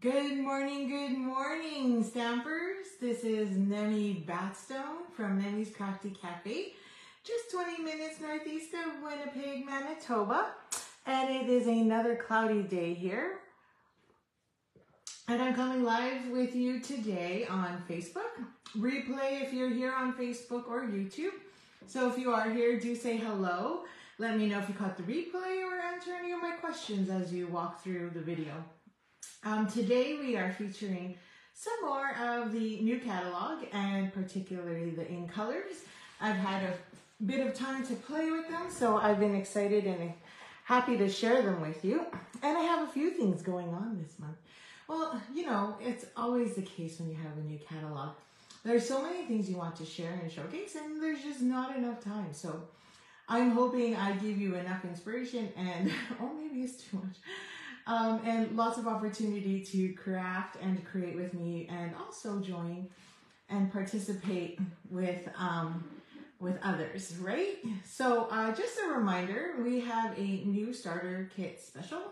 Good morning, good morning, Stampers. This is Neemee Batstone from Neemee's Crafty Cafe, just 20 minutes northeast of Winnipeg, Manitoba. And it is another cloudy day here. And I'm coming live with you today on Facebook. Replay if you're here on Facebook or YouTube. So if you are here, do say hello. Let me know if you caught the replay or answer any of my questions as you walk through the video. Um, today we are featuring some more of the new catalog and particularly the in colors. I've had a bit of time to play with them, so I've been excited and happy to share them with you. And I have a few things going on this month. Well, you know, it's always the case when you have a new catalog. There's so many things you want to share and showcase, and there's just not enough time. So I'm hoping I give you enough inspiration and, oh, maybe it's too much, um, and lots of opportunity to craft and create with me and also join and participate with, um, with others, right? So uh, just a reminder, we have a new starter kit special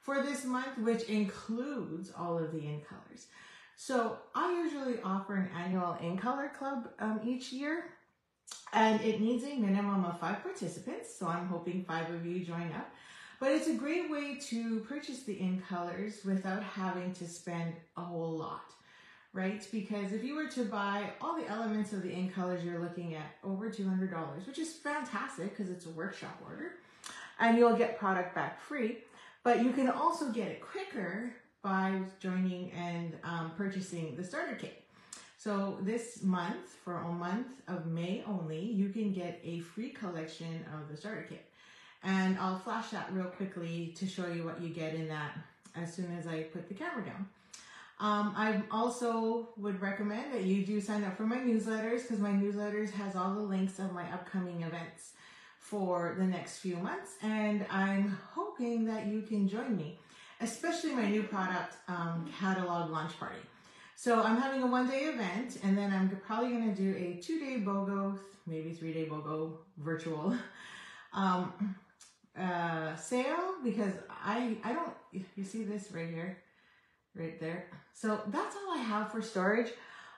for this month, which includes all of the in colors. So I usually offer an annual in color club um, each year and it needs a minimum of five participants. So I'm hoping five of you join up. But it's a great way to purchase the in colors without having to spend a whole lot, right? Because if you were to buy all the elements of the in colors, you're looking at over $200, which is fantastic because it's a workshop order and you'll get product back free. But you can also get it quicker by joining and um, purchasing the starter kit. So this month, for a month of May only, you can get a free collection of the starter kit. And I'll flash that real quickly to show you what you get in that as soon as I put the camera down. Um, I also would recommend that you do sign up for my newsletters because my newsletters has all the links of my upcoming events for the next few months. And I'm hoping that you can join me, especially my new product um, catalog launch party. So I'm having a one day event and then I'm probably going to do a two day BOGO, maybe three day BOGO virtual um, uh, sale because I, I don't, you see this right here, right there. So that's all I have for storage.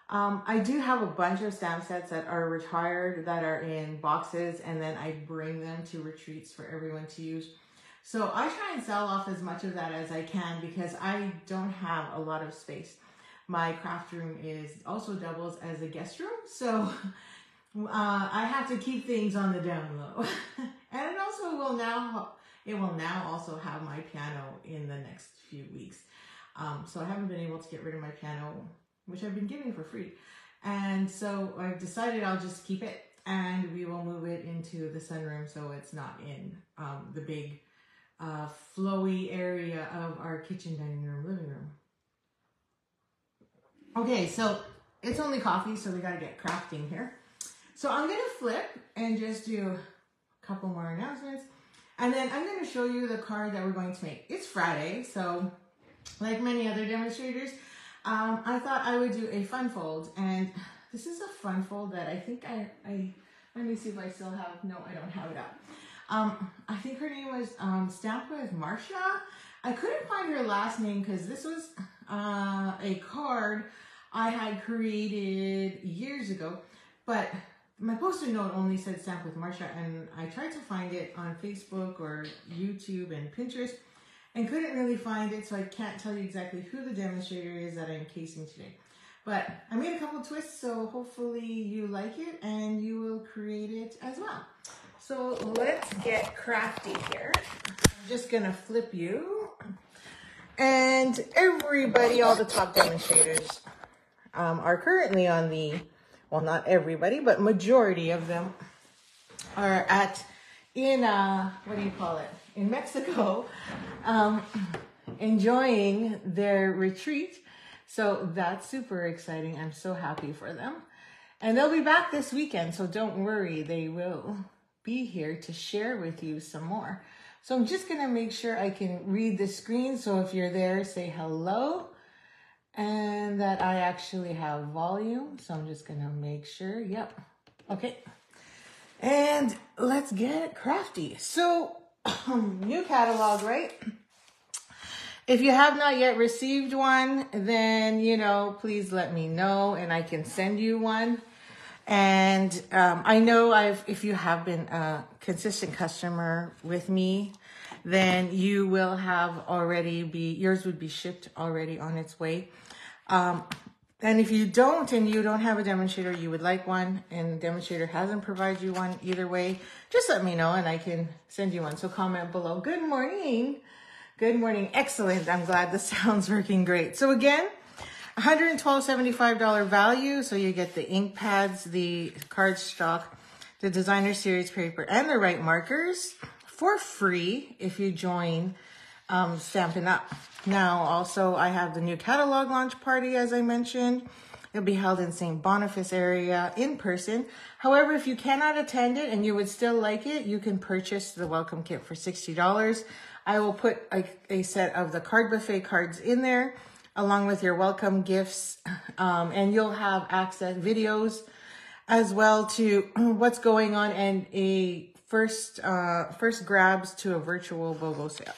Um, I do have a bunch of stamp sets that are retired that are in boxes and then I bring them to retreats for everyone to use. So I try and sell off as much of that as I can because I don't have a lot of space my craft room is also doubles as a guest room. So uh, I have to keep things on the down low. and it also will now, it will now also have my piano in the next few weeks. Um, so I haven't been able to get rid of my piano, which I've been giving for free. And so I've decided I'll just keep it and we will move it into the sunroom so it's not in um, the big uh, flowy area of our kitchen, dining room, living room. Okay, so it's only coffee, so we gotta get crafting here. So I'm gonna flip and just do a couple more announcements. And then I'm gonna show you the card that we're going to make. It's Friday, so like many other demonstrators, um, I thought I would do a fun fold. And this is a fun fold that I think I, I let me see if I still have, no, I don't have it up. Um, I think her name was um, Stamp with Marsha. I couldn't find her last name because this was uh, a card I had created years ago, but my post-it note only said stamp with Marsha and I tried to find it on Facebook or YouTube and Pinterest and couldn't really find it so I can't tell you exactly who the demonstrator is that I'm casing today. But I made a couple twists so hopefully you like it and you will create it as well. So let's get crafty here. I'm just gonna flip you and everybody, all the top demonstrators um, are currently on the, well, not everybody, but majority of them are at, in, uh, what do you call it? In Mexico, um, enjoying their retreat. So that's super exciting. I'm so happy for them. And they'll be back this weekend, so don't worry, they will be here to share with you some more. So I'm just gonna make sure I can read the screen. So if you're there, say hello and that I actually have volume. So I'm just gonna make sure, yep. Okay. And let's get crafty. So new catalog, right? If you have not yet received one, then, you know, please let me know and I can send you one. And um, I know I've, if you have been a consistent customer with me, then you will have already be, yours would be shipped already on its way. Um, and if you don't and you don't have a demonstrator, you would like one and demonstrator hasn't provided you one either way, just let me know and I can send you one. So comment below. Good morning. Good morning. Excellent. I'm glad the sound's working great. So again, $112.75 value. So you get the ink pads, the cardstock, the designer series paper, and the write markers for free if you join um, Stampin' Up. Now, also, I have the new catalog launch party, as I mentioned. It'll be held in St. Boniface area in person. However, if you cannot attend it and you would still like it, you can purchase the welcome kit for $60. I will put a, a set of the card buffet cards in there along with your welcome gifts. Um, and you'll have access videos as well to what's going on and a first, uh, first grabs to a virtual BOGO sale.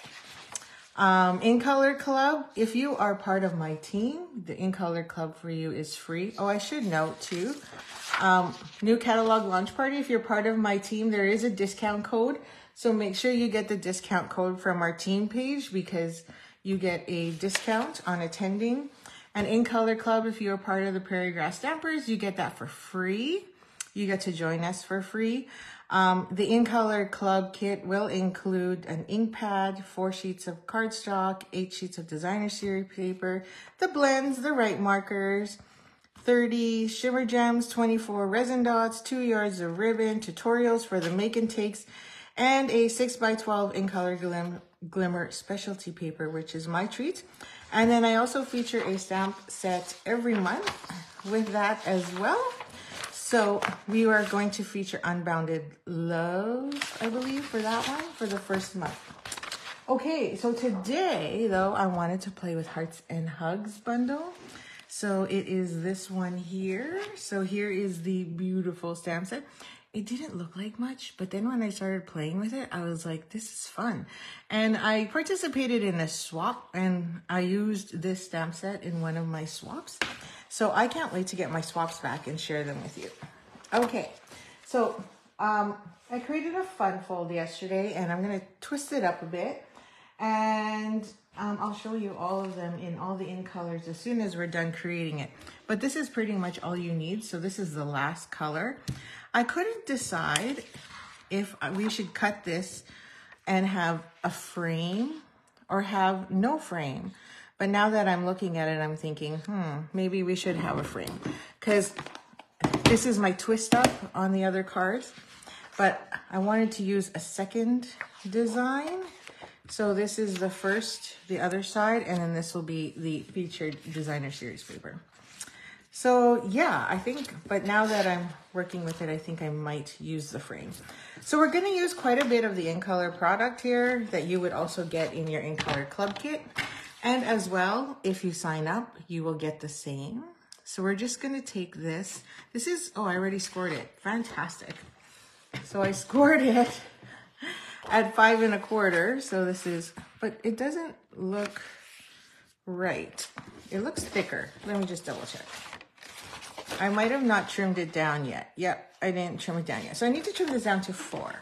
Um, In Color Club, if you are part of my team, the In Color Club for you is free. Oh, I should note too, um, new catalog launch party. If you're part of my team, there is a discount code. So make sure you get the discount code from our team page because you get a discount on attending. And In Color Club, if you're part of the Prairie Grass Stampers, you get that for free. You get to join us for free. Um, the In Color Club kit will include an ink pad, four sheets of cardstock, eight sheets of designer series paper, the blends, the write markers, 30 shimmer gems, 24 resin dots, two yards of ribbon, tutorials for the make and takes, and a 6 by 12 in color glim glimmer specialty paper, which is my treat. And then I also feature a stamp set every month with that as well. So we are going to feature Unbounded Love, I believe, for that one, for the first month. Okay, so today, though, I wanted to play with Hearts and Hugs bundle. So it is this one here. So here is the beautiful stamp set. It didn't look like much, but then when I started playing with it, I was like, this is fun. And I participated in a swap and I used this stamp set in one of my swaps. So I can't wait to get my swaps back and share them with you. Okay, so um, I created a fun fold yesterday and I'm to twist it up a bit. And um, I'll show you all of them in all the in colors as soon as we're done creating it. But this is pretty much all you need. So this is the last color. I couldn't decide if we should cut this and have a frame or have no frame. But now that I'm looking at it, I'm thinking, hmm, maybe we should have a frame. Because this is my twist up on the other cards. But I wanted to use a second design. So this is the first, the other side, and then this will be the featured designer series paper. So yeah, I think, but now that I'm working with it, I think I might use the frame. So we're gonna use quite a bit of the In Color product here that you would also get in your In Color Club kit. And as well, if you sign up, you will get the same. So we're just gonna take this. This is, oh, I already scored it. Fantastic. So I scored it at five and a quarter. So this is, but it doesn't look right. It looks thicker. Let me just double check. I might have not trimmed it down yet. Yep, I didn't trim it down yet. So I need to trim this down to four.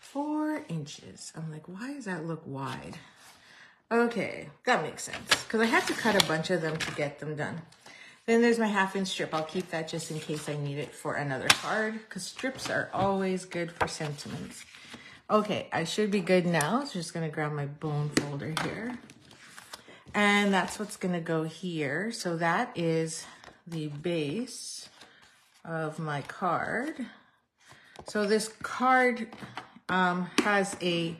Four inches. I'm like, why does that look wide? Okay, that makes sense. Because I had to cut a bunch of them to get them done. Then there's my half inch strip. I'll keep that just in case I need it for another card. Because strips are always good for sentiments. Okay, I should be good now. So I'm just going to grab my bone folder here. And that's what's going to go here. So that is the base of my card. So this card um, has a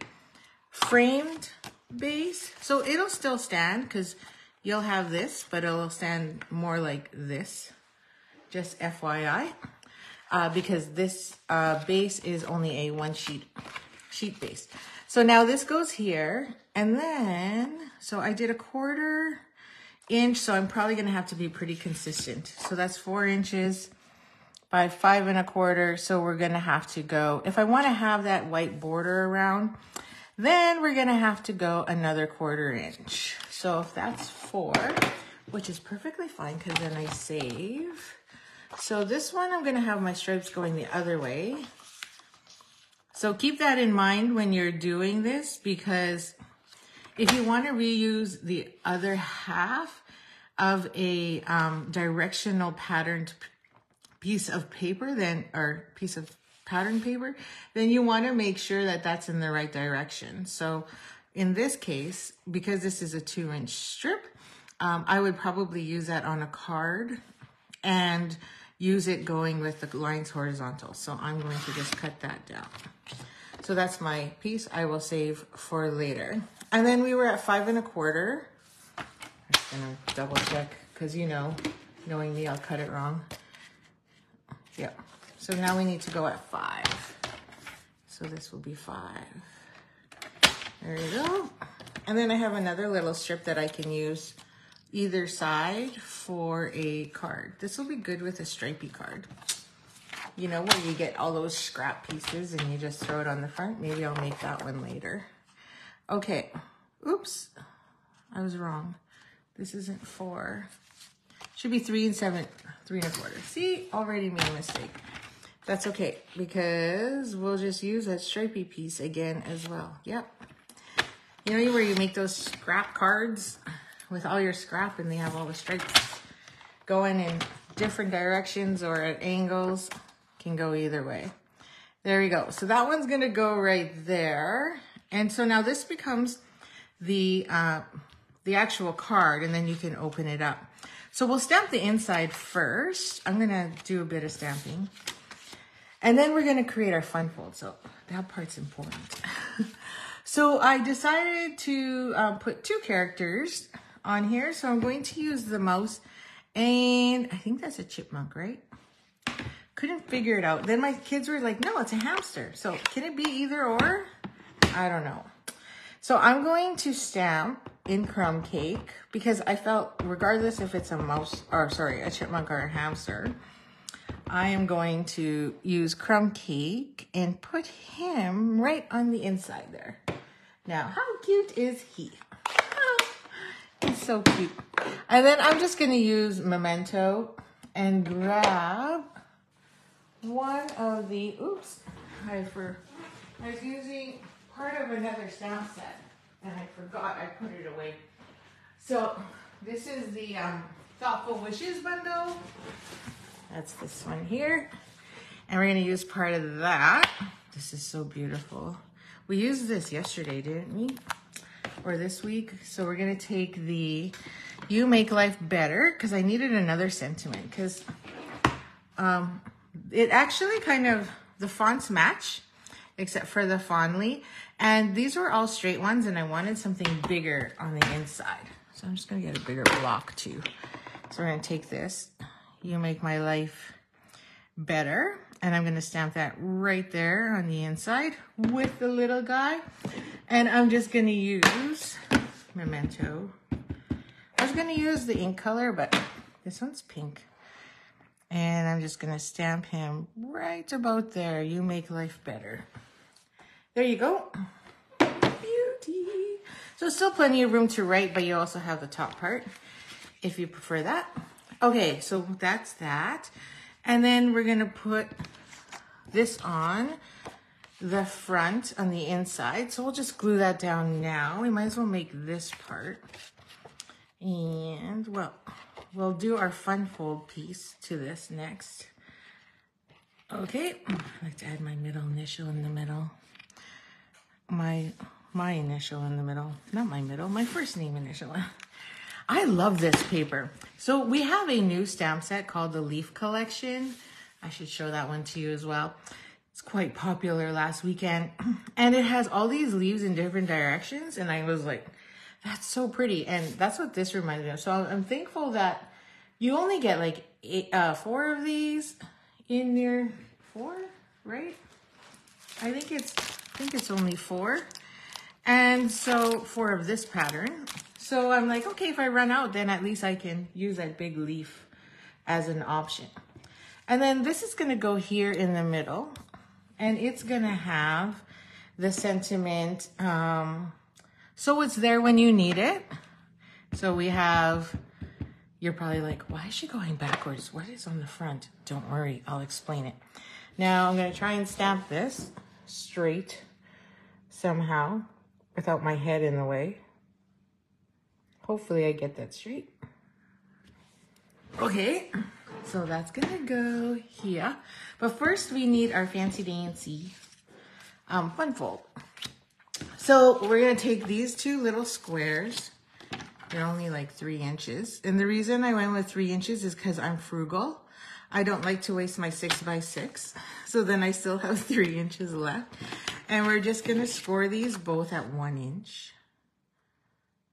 framed base. So it'll still stand because you'll have this, but it'll stand more like this. Just FYI. Uh, because this uh, base is only a one sheet sheet base. So now this goes here. And then, so I did a quarter inch. So I'm probably to have to be pretty consistent. So that's four inches by five and a quarter. So we're to have to go, if I want to have that white border around, Then we're gonna have to go another quarter inch. So if that's four, which is perfectly fine because then I save. So this one, I'm gonna have my stripes going the other way. So keep that in mind when you're doing this because if you want to reuse the other half of a um, directional patterned piece of paper, then or piece of pattern paper, then you want to make sure that that's in the right direction. So in this case, because this is a two inch strip, um, I would probably use that on a card and use it going with the lines horizontal. So I'm going to just cut that down. So that's my piece I will save for later. And then we were at five and a quarter. I'm just gonna double check because you know, knowing me, I'll cut it wrong. Yep. So now we need to go at five. So this will be five. There you go. And then I have another little strip that I can use either side for a card. This will be good with a stripy card. You know, where you get all those scrap pieces and you just throw it on the front. Maybe I'll make that one later. Okay. Oops. I was wrong. This isn't four. Should be three and seven, three and a quarter. See, already made a mistake. That's okay because we'll just use that stripy piece again as well. Yep. You know where you make those scrap cards? with all your scrap and they have all the stripes going in different directions or at angles. Can go either way. There we go. So that one's going to go right there. And so now this becomes the, uh, the actual card and then you can open it up. So we'll stamp the inside first. I'm going to do a bit of stamping. And then we're going to create our fun fold. So that part's important. so I decided to uh, put two characters on here. So I'm going to use the mouse and I think that's a chipmunk, right? Couldn't figure it out. Then my kids were like, no, it's a hamster. So can it be either or? I don't know. So I'm going to stamp in crumb cake because I felt regardless if it's a mouse or sorry, a chipmunk or a hamster, I am going to use crumb cake and put him right on the inside there. Now, how cute is he? He's so cute. And then I'm just going to use Memento and grab one of the, oops, I, for, I was using part of another stamp set and I forgot I put it away. So this is the um, Thoughtful Wishes bundle. That's this one here. And we're to use part of that. This is so beautiful. We used this yesterday, didn't we? or this week. So we're to take the You Make Life Better because I needed another sentiment because um, it actually kind of, the fonts match except for the fondly. And these were all straight ones and I wanted something bigger on the inside. So I'm just to get a bigger block too. So we're to take this, You Make My Life Better. And I'm to stamp that right there on the inside with the little guy. And I'm just to use Memento. I was to use the ink color, but this one's pink. And I'm just to stamp him right about there. You make life better. There you go. Beauty. So still plenty of room to write, but you also have the top part if you prefer that. Okay, so that's that. And then we're to put this on the front on the inside. So we'll just glue that down now. We might as well make this part. And, well, we'll do our fun fold piece to this next. Okay, I like to add my middle initial in the middle. My my initial in the middle. Not my middle, my first name initial. I love this paper. So we have a new stamp set called the Leaf Collection. I should show that one to you as well. It's quite popular last weekend. And it has all these leaves in different directions. And I was like, that's so pretty. And that's what this reminded me of. So I'm thankful that you only get like eight, uh, four of these in your, four, right? I think it's, I think it's only four. And so four of this pattern. So I'm like, okay, if I run out, then at least I can use that big leaf as an option. And then this is gonna go here in the middle and it's gonna have the sentiment um, so it's there when you need it. So we have, you're probably like, why is she going backwards? What is on the front? Don't worry, I'll explain it. Now I'm gonna try and stamp this straight somehow without my head in the way. Hopefully I get that straight. Okay, so that's gonna go here. But first we need our fancy dancy um, fun fold. So we're gonna take these two little squares. They're only like three inches. And the reason I went with three inches is because I'm frugal. I don't like to waste my six by six. So then I still have three inches left. And we're just gonna score these both at one inch.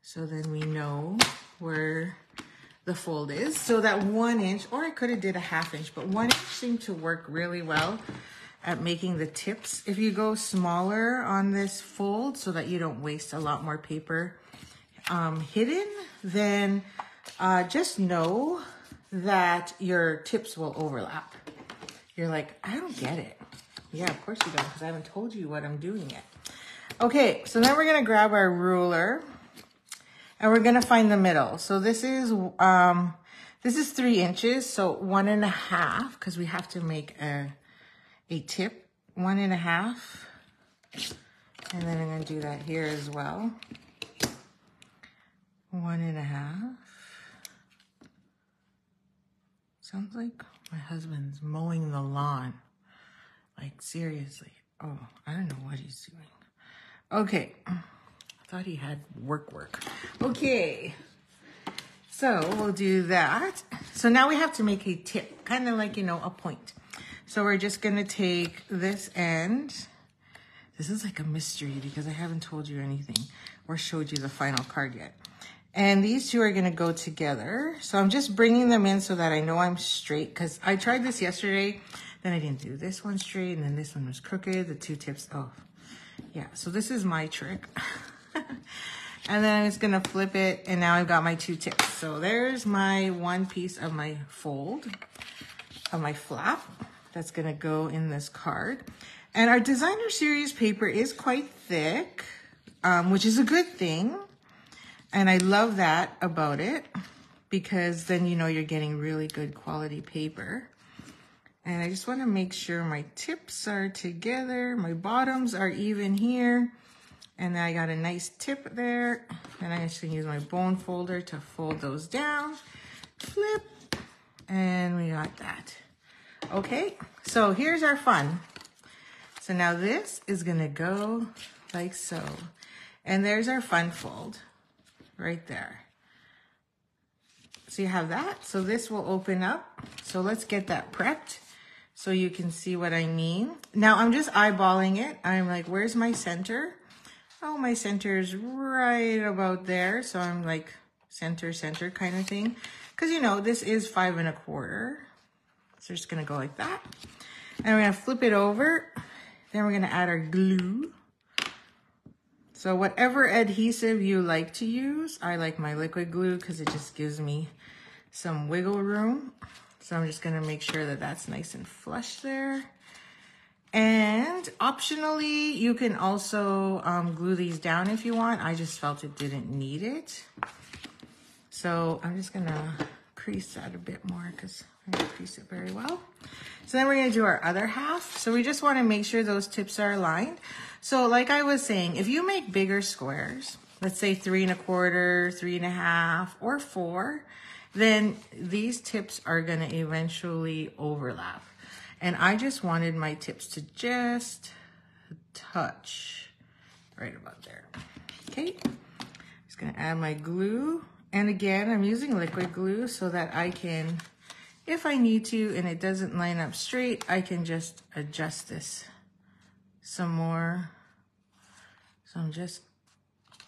So then we know where the fold is. So that one inch, or I could have did a half inch, but one inch seemed to work really well at making the tips. If you go smaller on this fold so that you don't waste a lot more paper um, hidden, then uh, just know that your tips will overlap. You're like, I don't get it. Yeah, of course you don't, because I haven't told you what I'm doing yet. Okay, so then we're gonna grab our ruler and we're gonna find the middle. So this is, um, this is three inches, so one and a half, because we have to make a, a tip, one and a half. And then I'm gonna do that here as well. One and a half. Sounds like my husband's mowing the lawn. Like seriously. Oh, I don't know what he's doing. Okay. Thought he had work work. Okay. So we'll do that. So now we have to make a tip, kind of like, you know, a point. So we're just gonna take this end. This is like a mystery because I haven't told you anything or showed you the final card yet. And these two are gonna go together. So I'm just bringing them in so that I know I'm straight because I tried this yesterday, then I didn't do this one straight and then this one was crooked, the two tips, oh. Yeah, so this is my trick. and then I'm just gonna flip it and now I've got my two tips. So there's my one piece of my fold, of my flap that's gonna go in this card. And our designer series paper is quite thick, um, which is a good thing. And I love that about it because then you know you're getting really good quality paper. And I just wanna make sure my tips are together, my bottoms are even here. And then I got a nice tip there. And just gonna use my bone folder to fold those down, flip, and we got that. Okay, so here's our fun. So now this is gonna go like so. And there's our fun fold right there. So you have that. So this will open up. So let's get that prepped so you can see what I mean. Now I'm just eyeballing it. I'm like, where's my center? Oh, my center is right about there. So I'm like center, center kind of thing. Because, you know, this is five and a quarter. So just gonna go like that. And we're gonna flip it over. Then we're gonna add our glue. So whatever adhesive you like to use, I like my liquid glue because it just gives me some wiggle room. So I'm just gonna make sure that that's nice and flush there. And optionally, you can also um, glue these down if you want. I just felt it didn't need it. So I'm just gonna crease that a bit more because I didn't crease it very well. So then we're gonna do our other half. So we just wanna make sure those tips are aligned. So like I was saying, if you make bigger squares, let's say three and a quarter, three and a half, or four, then these tips are gonna eventually overlap. And I just wanted my tips to just touch right about there. Okay, I'm just gonna add my glue. And again, I'm using liquid glue so that I can, if I need to and it doesn't line up straight, I can just adjust this some more. So I'm just,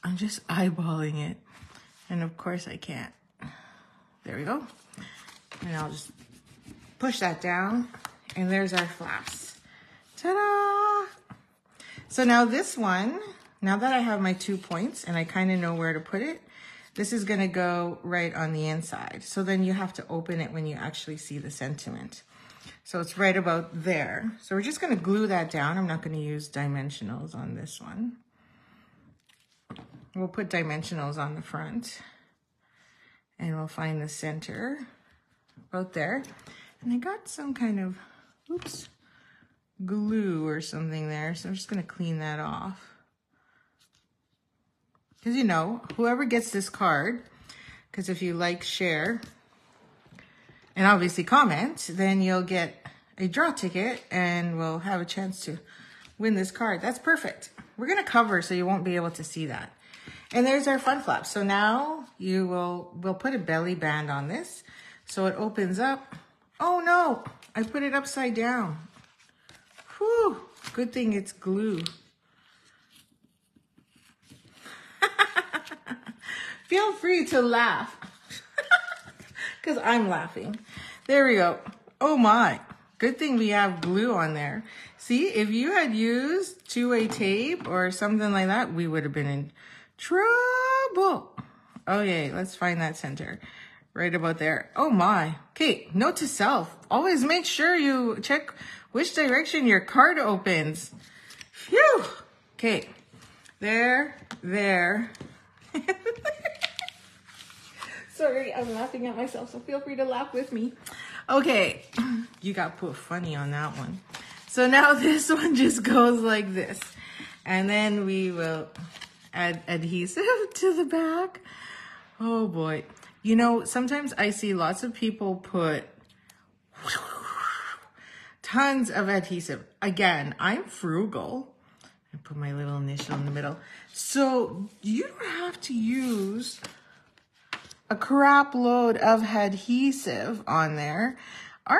I'm just eyeballing it. And of course I can't. There we go. And I'll just push that down. And there's our flaps. Ta-da! So now this one, now that I have my two points and I kind of know where to put it, this is gonna go right on the inside. So then you have to open it when you actually see the sentiment. So it's right about there. So we're just going to glue that down. I'm not going to use dimensionals on this one. We'll put dimensionals on the front and we'll find the center about there. And I got some kind of, oops, glue or something there. So I'm just going to clean that off. Because you know, whoever gets this card, because if you like, share, and obviously comment, then you'll get a draw ticket and we'll have a chance to win this card. That's perfect. We're going to cover so you won't be able to see that. And there's our fun flap. So now you will, we'll put a belly band on this. So it opens up. Oh no, I put it upside down. Whew, good thing it's glue. Feel free to laugh. Because I'm laughing. There we go. Oh my. Good thing we have glue on there. See, if you had used two-way tape or something like that, we would have been in trouble. Oh, okay, let's find that center. Right about there. Oh my. Okay, note to self. Always make sure you check which direction your card opens. Phew. Okay, there, there. Sorry, I'm laughing at myself, so feel free to laugh with me. Okay, you got put funny on that one. So now this one just goes like this. And then we will add adhesive to the back. Oh boy. You know, sometimes I see lots of people put tons of adhesive. Again, I'm frugal. I put my little initial in the middle. So you don't have to use a crap load of adhesive on there. Our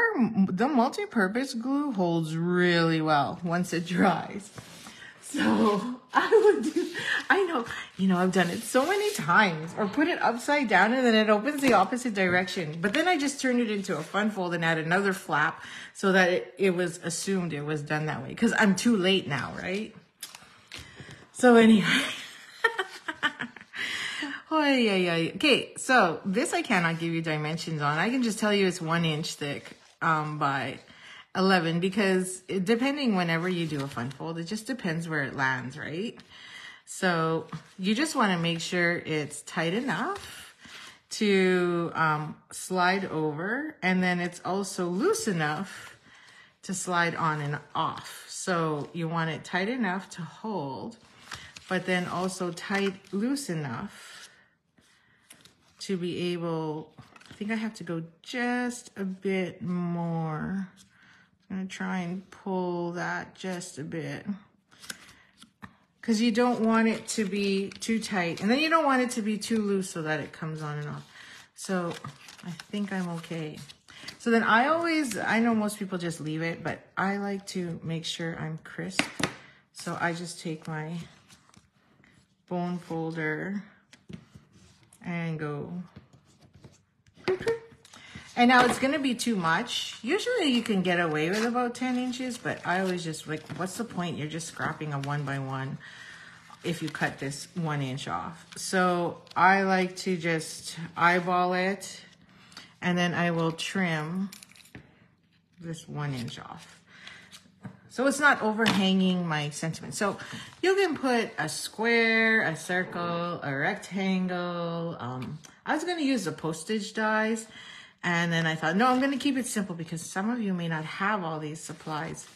The multi-purpose glue holds really well once it dries. So I would do, I know, you know, I've done it so many times or put it upside down and then it opens the opposite direction. But then I just turned it into a fun fold and add another flap so that it, it was assumed it was done that way. Cause I'm too late now, right? So anyway. Oh, yeah, yeah. Okay, so this I cannot give you dimensions on. I can just tell you it's one inch thick um, by 11 because it, depending whenever you do a fun fold, it just depends where it lands, right? So you just want to make sure it's tight enough to um, slide over and then it's also loose enough to slide on and off. So you want it tight enough to hold, but then also tight, loose enough to be able, I think I have to go just a bit more. I'm gonna try and pull that just a bit. Because you don't want it to be too tight. And then you don't want it to be too loose so that it comes on and off. So I think I'm okay. So then I always, I know most people just leave it, but I like to make sure I'm crisp. So I just take my bone folder and go. And now it's going to be too much. Usually you can get away with about 10 inches, but I always just like, what's the point? You're just scrapping a one by one if you cut this one inch off. So I like to just eyeball it and then I will trim this one inch off. So it's not overhanging my sentiment. So you can put a square, a circle, a rectangle. Um, I was to use the postage dies. And then I thought, no, I'm going to keep it simple because some of you may not have all these supplies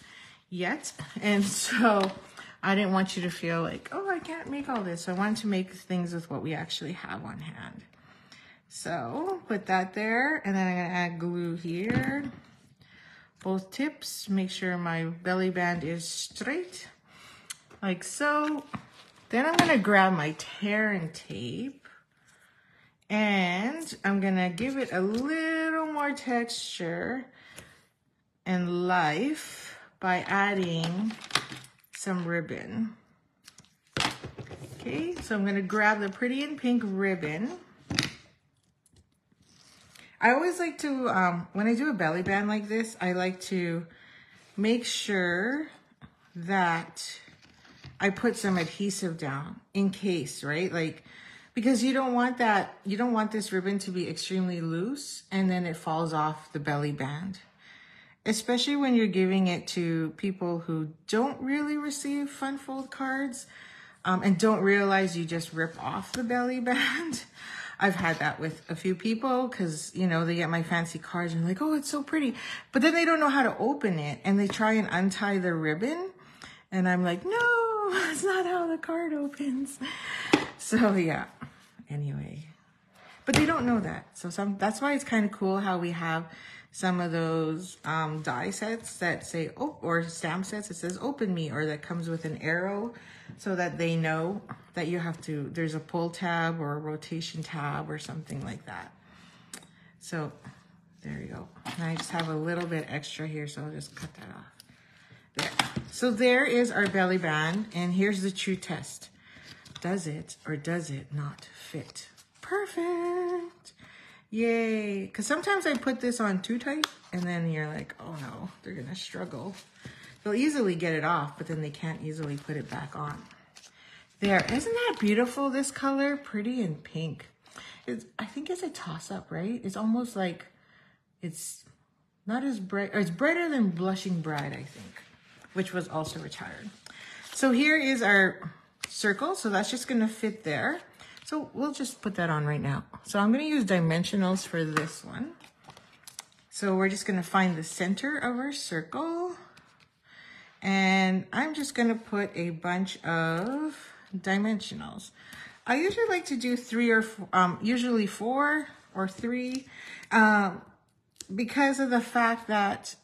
yet. And so I didn't want you to feel like, oh, I can't make all this. So I wanted to make things with what we actually have on hand. So put that there. And then I'm going to add glue here both tips. Make sure my belly band is straight, like so. Then I'm gonna grab my tear and tape and I'm gonna give it a little more texture and life by adding some ribbon. Okay, so I'm gonna grab the pretty and pink ribbon I always like to, um, when I do a belly band like this, I like to make sure that I put some adhesive down in case, right? Like, because you don't want that, you don't want this ribbon to be extremely loose and then it falls off the belly band. especially when you're giving it to people who don't really receive fun fold cards um, and don't realize you just rip off the belly band. I've had that with a few people because, you know, they get my fancy cards and like, oh, it's so pretty. But then they don't know how to open it and they try and untie the ribbon. And I'm like, no, that's not how the card opens. So yeah, anyway. But they don't know that. So some that's why it's kind of cool how we have some of those um, die sets that say, oh, or stamp sets that says open me or that comes with an arrow so that they know that you have to, there's a pull tab or a rotation tab or something like that. So there you go. And I just have a little bit extra here, so I'll just cut that off. There. So there is our belly band, and here's the true test. Does it or does it not fit? Perfect. Yay. Because sometimes I put this on too tight, and then you're like, oh no, they're going to struggle. They'll easily get it off, but then they can't easily put it back on. There, isn't that beautiful, this color? Pretty and pink. It's, I think it's a toss-up, right? It's almost like it's not as bright, it's brighter than Blushing Bride, I think, which was also retired. So here is our circle, so that's just gonna fit there. So we'll just put that on right now. So I'm gonna use dimensionals for this one. So we're just gonna find the center of our circle. And I'm just gonna put a bunch of dimensionals. I usually like to do three or um, usually four or three um, because of the fact that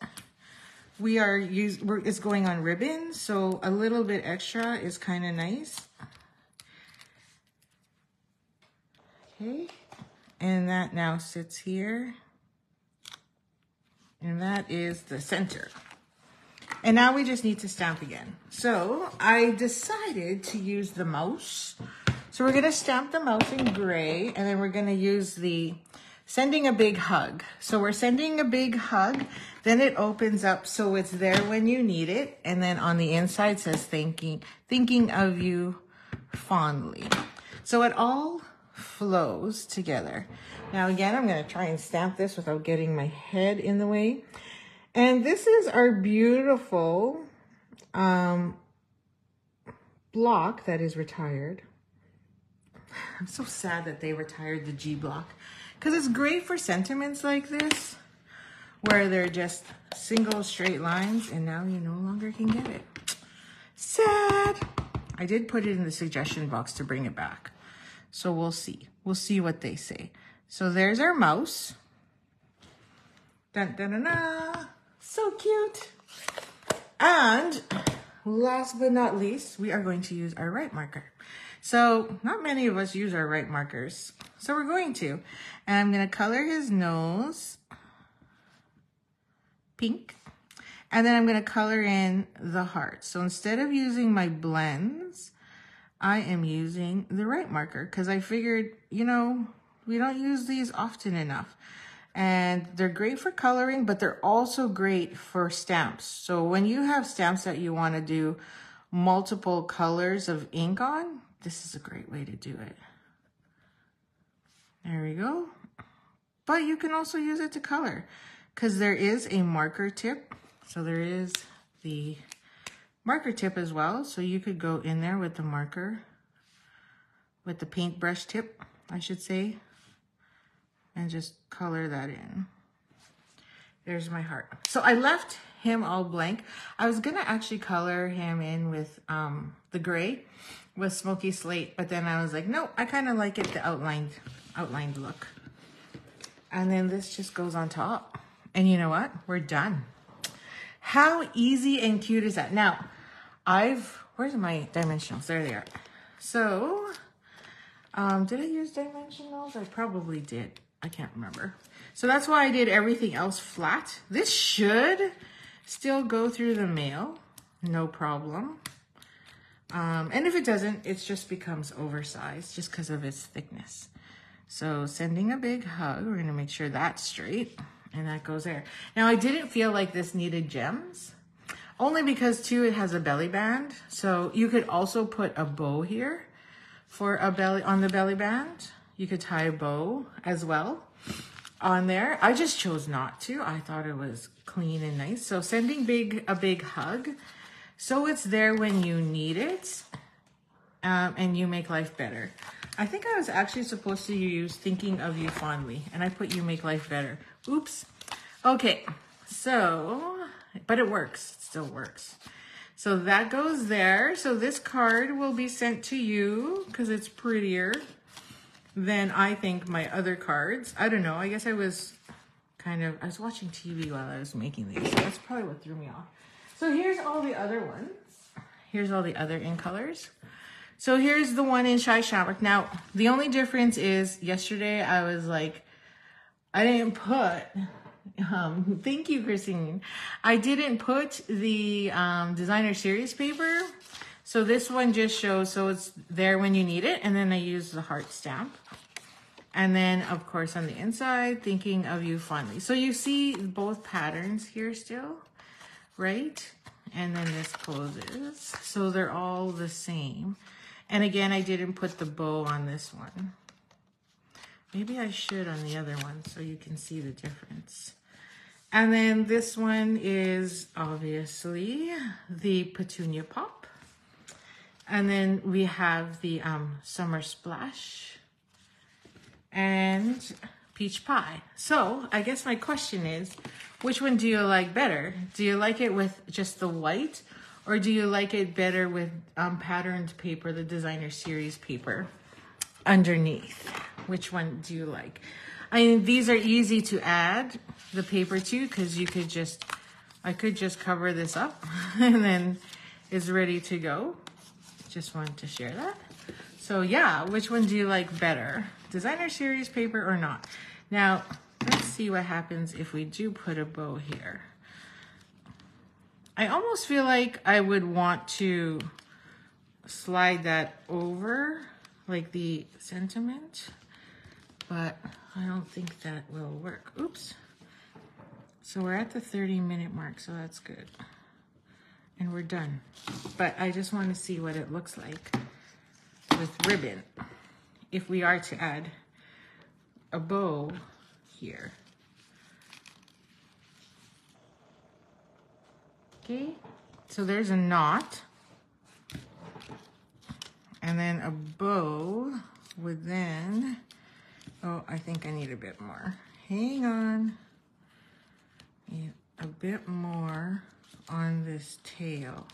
we are use we're, it's going on ribbon, so a little bit extra is kind of nice. Okay, and that now sits here. And that is the center. And now we just need to stamp again. So I decided to use the mouse. So we're gonna stamp the mouse in gray and then we're gonna use the sending a big hug. So we're sending a big hug, then it opens up so it's there when you need it. And then on the inside says thinking, thinking of you fondly. So it all flows together. Now again, I'm gonna try and stamp this without getting my head in the way. And this is our beautiful um, block that is retired. I'm so sad that they retired the G block because it's great for sentiments like this where they're just single straight lines and now you no longer can get it. Sad. I did put it in the suggestion box to bring it back. So we'll see. We'll see what they say. So there's our mouse. Dun, dun, dun, dun. So cute. And last but not least, we are going to use our write marker. So not many of us use our write markers. So we're going to. And I'm going to color his nose pink. And then I'm going to color in the heart. So instead of using my blends, I am using the write marker because I figured, you know, we don't use these often enough and they're great for coloring, but they're also great for stamps. So when you have stamps that you want to do multiple colors of ink on, this is a great way to do it. There we go. But you can also use it to color because there is a marker tip. So there is the marker tip as well. So you could go in there with the marker, with the paintbrush tip, I should say, and just color that in. There's my heart. So I left him all blank. I was gonna actually color him in with um, the gray with smoky slate, but then I was like, no, I kind of like it the outlined, outlined look. And then this just goes on top. And you know what? We're done. How easy and cute is that? Now, I've, where's my dimensionals? There they are. So, um, did I use dimensionals? I probably did. I can't remember. So that's why I did everything else flat. This should still go through the mail, no problem. Um, and if it doesn't, it just becomes oversized just because of its thickness. So sending a big hug, we're gonna make sure that's straight and that goes there. Now I didn't feel like this needed gems, only because too, it has a belly band. So you could also put a bow here for a belly on the belly band. You could tie a bow as well. on there. I just chose not to. I thought it was clean and nice. So sending big a big hug. So it's there when you need it um, and you make life better. I think I was actually supposed to use thinking of you fondly and I put you make life better. Oops. Okay, so, but it works, it still works. So that goes there. So this card will be sent to you because it's prettier than I think my other cards. I don't know. I guess I was kind of, I was watching TV while I was making these. So that's probably what threw me off. So here's all the other ones. Here's all the other in colors. So here's the one in Shy Shamrock. Now, the only difference is yesterday I was like, I didn't put, um, thank you, Christine. I didn't put the um, designer series paper. So this one just shows, so it's there when you need it. And then I use the heart stamp. And then, of course, on the inside, thinking of you fondly. So you see both patterns here still, right? And then this closes. So they're all the same. And again, I didn't put the bow on this one. Maybe I should on the other one so you can see the difference. And then this one is obviously the Petunia Pop. And then we have the um, Summer Splash and Peach Pie. So I guess my question is, which one do you like better? Do you like it with just the white or do you like it better with um, patterned paper, the designer series paper underneath? Which one do you like? I mean, these are easy to add the paper to because you could just, I could just cover this up and then it's ready to go. Just wanted to share that. So yeah, which one do you like better? Designer series paper or not? Now, let's see what happens if we do put a bow here. I almost feel like I would want to slide that over like the sentiment, but I don't think that will work. Oops. So we're at the 30 minute mark, so that's good. And we're done. But I just want to see what it looks like with ribbon if we are to add a bow here. Okay, so there's a knot. And then a bow then, oh, I think I need a bit more. Hang on. A bit more on this tail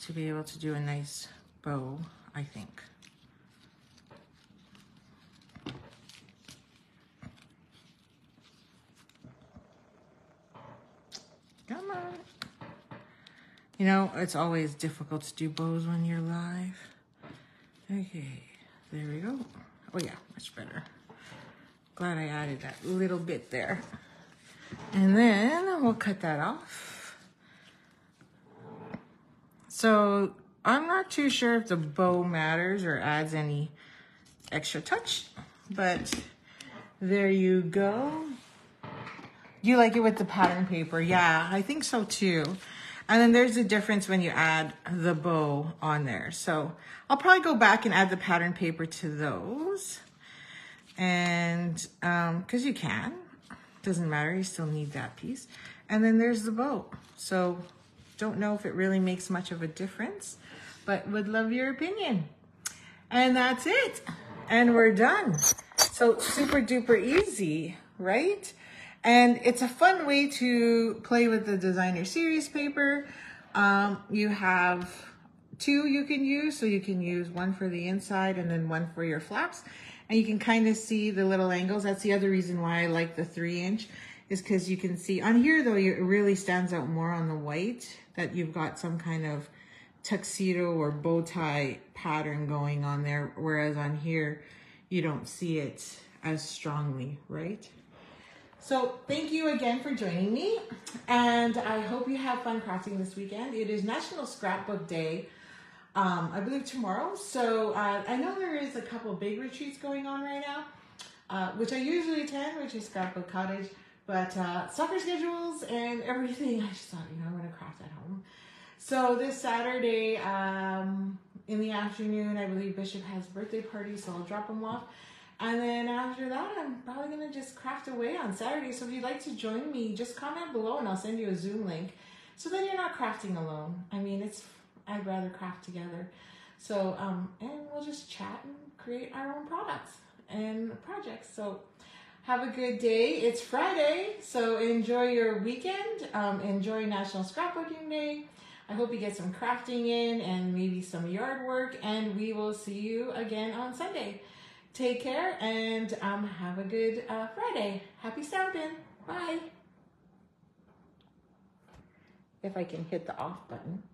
to be able to do a nice bow, I think. Come on. You know, it's always difficult to do bows when you're live. Okay, there we go. Oh yeah, much better. Glad I added that little bit there. And then we'll cut that off. So I'm not too sure if the bow matters or adds any extra touch, but there you go. You like it with the pattern paper? Yeah, I think so too. And then there's a difference when you add the bow on there. So I'll probably go back and add the pattern paper to those. And um, cause you can, doesn't matter, you still need that piece. And then there's the bow. So don't know if it really makes much of a difference, but would love your opinion. And that's it. And we're done. So super duper easy, right? And it's a fun way to play with the designer series paper. Um, you have two you can use. So you can use one for the inside and then one for your flaps. And you can kind of see the little angles. That's the other reason why I like the three inch is because you can see on here though, it really stands out more on the white that you've got some kind of tuxedo or bow tie pattern going on there. Whereas on here, you don't see it as strongly, right? So thank you again for joining me. And I hope you have fun crafting this weekend. It is National Scrapbook Day, um, I believe tomorrow. So uh, I know there is a couple big retreats going on right now, uh, which I usually attend, which is Scrapbook Cottage. But uh, soccer schedules and everything, I just thought, you know, I'm to craft at home. So this Saturday um, in the afternoon, I believe Bishop has birthday party, so I'll drop him off. And then after that, I'm probably gonna just craft away on Saturday. So if you'd like to join me, just comment below and I'll send you a Zoom link. So then you're not crafting alone. I mean, it's I'd rather craft together. So um, and we'll just chat and create our own products and projects. So have a good day. It's Friday, so enjoy your weekend. Um, enjoy National Scrapbooking Day. I hope you get some crafting in and maybe some yard work, and we will see you again on Sunday. Take care and um, have a good uh, Friday. Happy stamping. Bye. If I can hit the off button.